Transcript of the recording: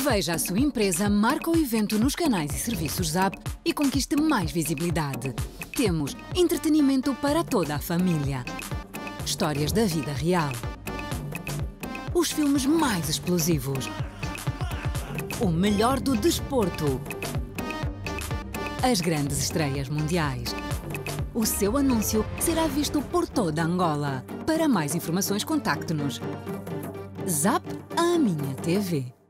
Veja a sua empresa, marca o evento nos canais e serviços Zap e conquiste mais visibilidade. Temos entretenimento para toda a família. Histórias da vida real. Os filmes mais explosivos. O melhor do desporto. As grandes estreias mundiais. O seu anúncio será visto por toda Angola. Para mais informações, contacte-nos. Zap a minha TV.